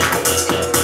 Let's go.